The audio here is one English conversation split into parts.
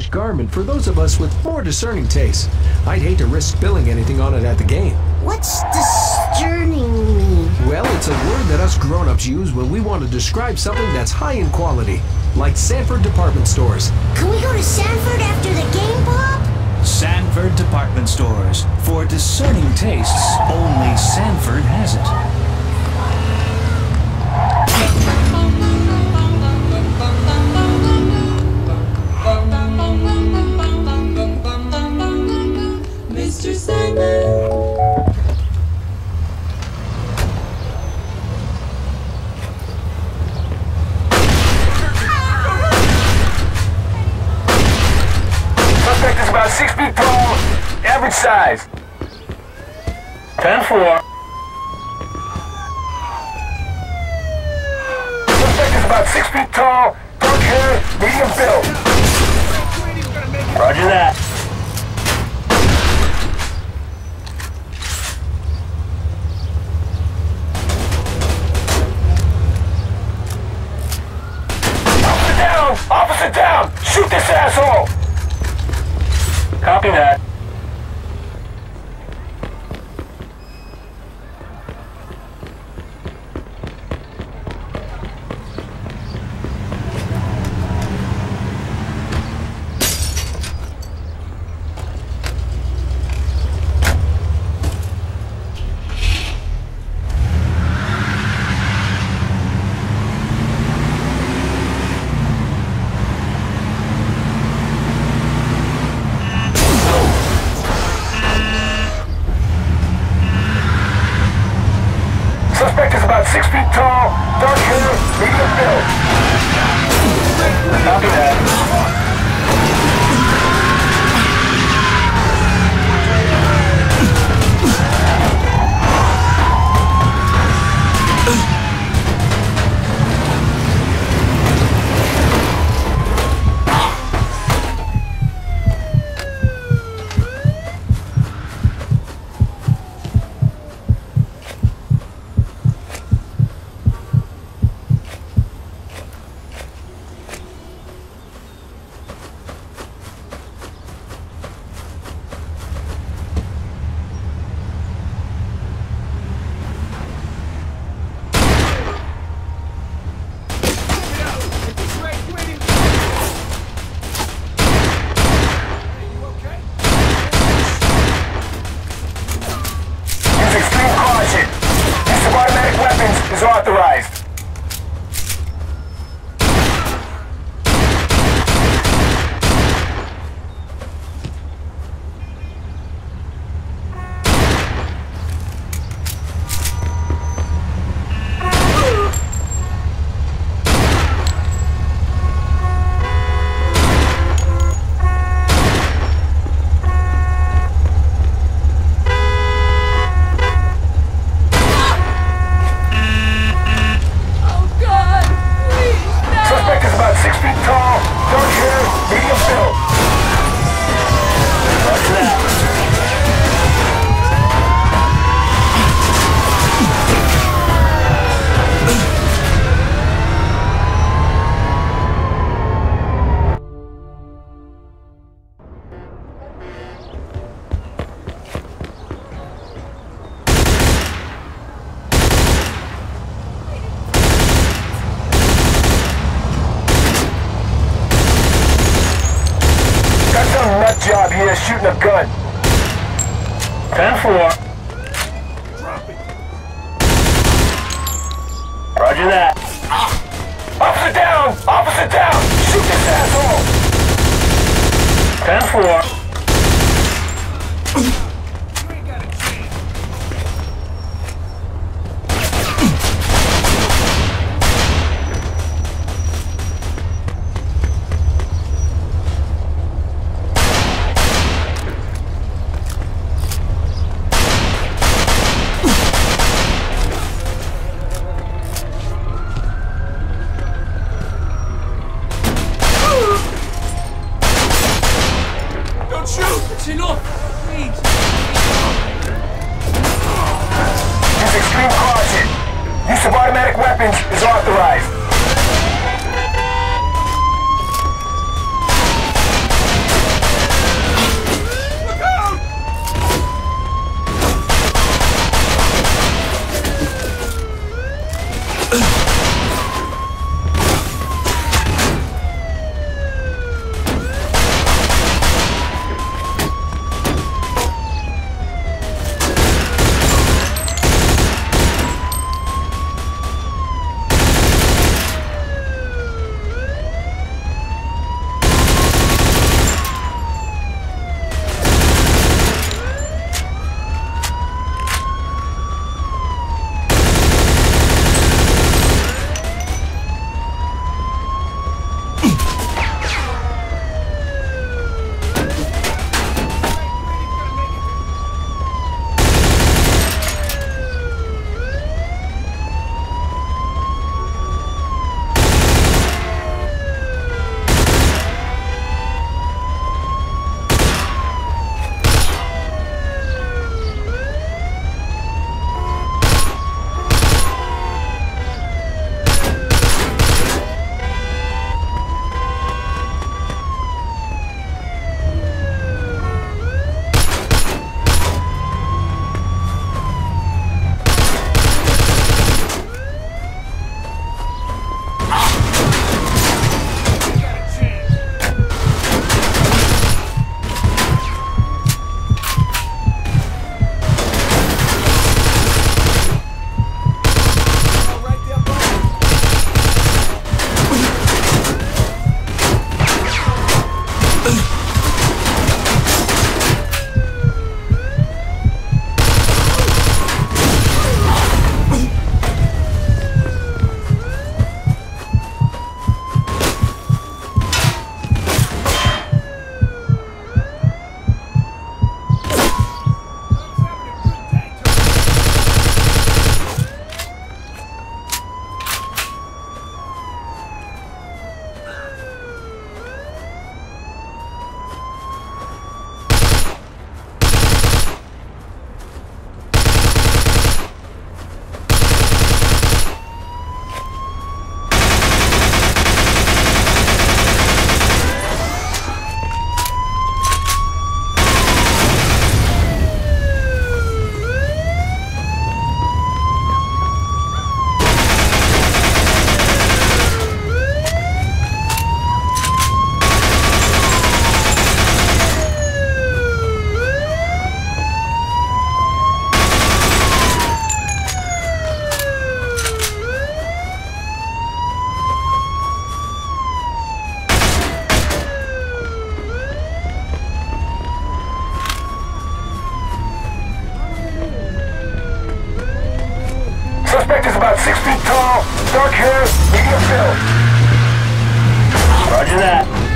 stylish garment for those of us with more discerning tastes. I'd hate to risk spilling anything on it at the game. What's discerning mean? Well, it's a word that us grown-ups use when we want to describe something that's high in quality, like Sanford department stores. Can we go to Sanford after the game, Bob? Sanford Department Stores. For discerning tastes, only Sanford has it. Roger that. Shooting a gun. 10-4. Roger that. Officer down! Officer down! Shoot this asshole! 10-4. about six feet tall, dark hair, medium build. Roger that.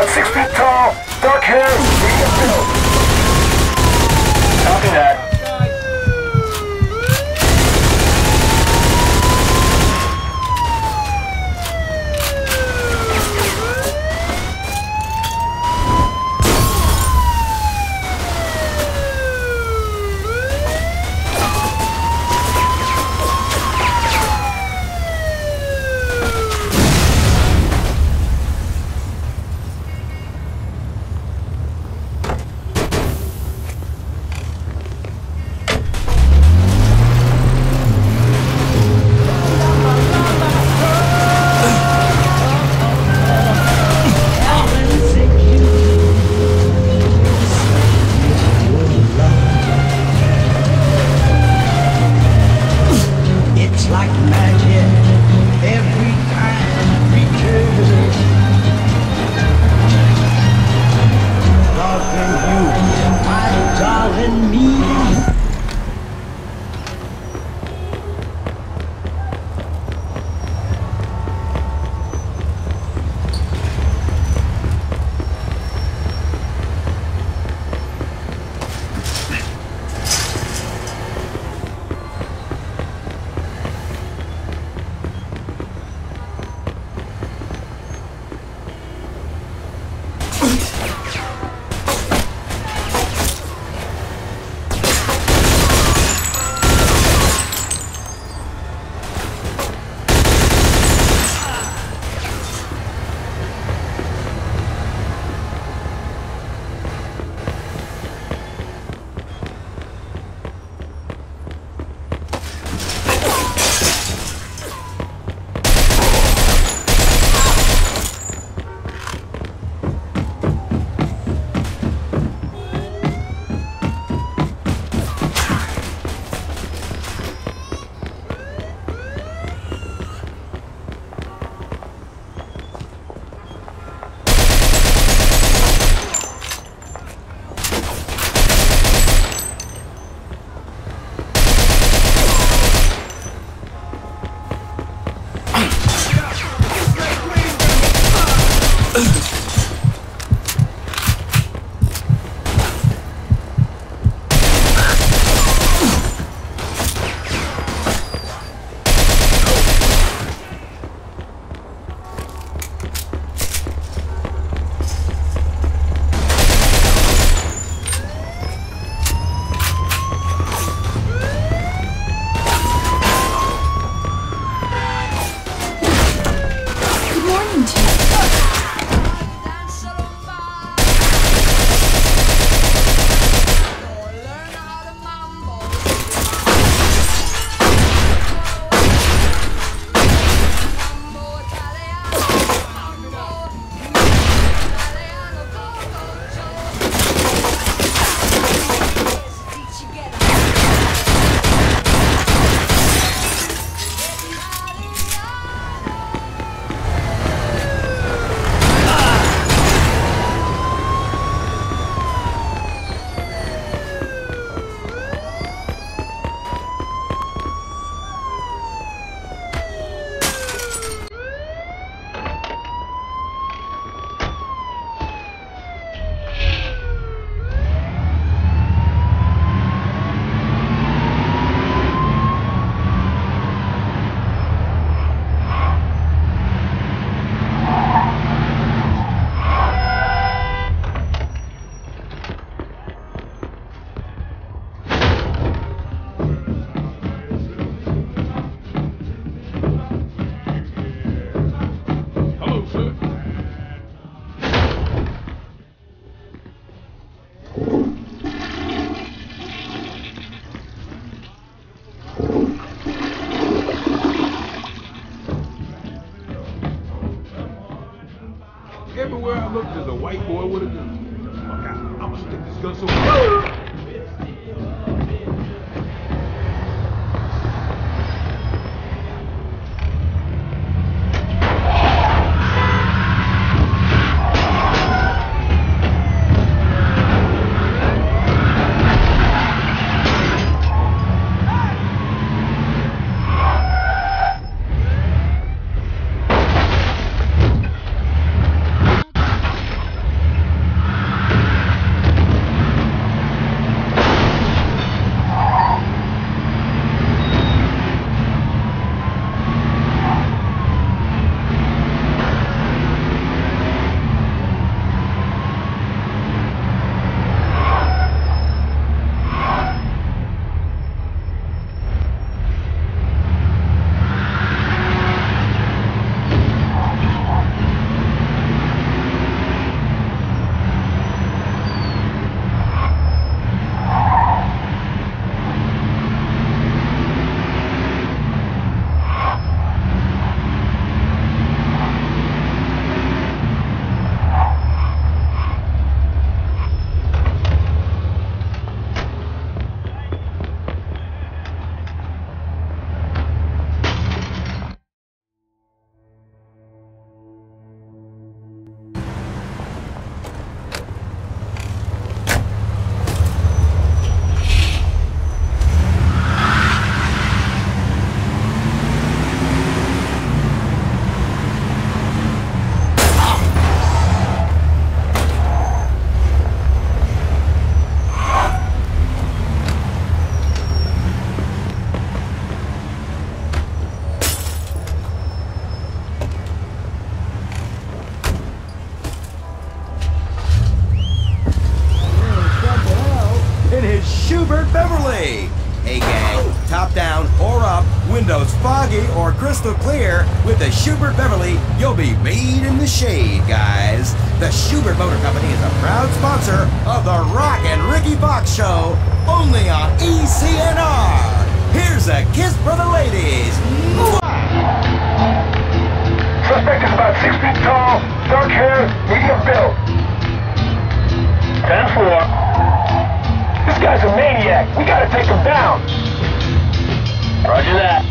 about six feet tall, dark hair. Copy that. Foggy or crystal clear, with the Shubert Beverly, you'll be made in the shade, guys. The Shubert Motor Company is a proud sponsor of the Rock and Ricky Fox Show, only on ECNR. Here's a kiss for the ladies. Suspect is about six feet tall, dark hair, medium build. 10-4. This guy's a maniac. We gotta take him down. Roger that.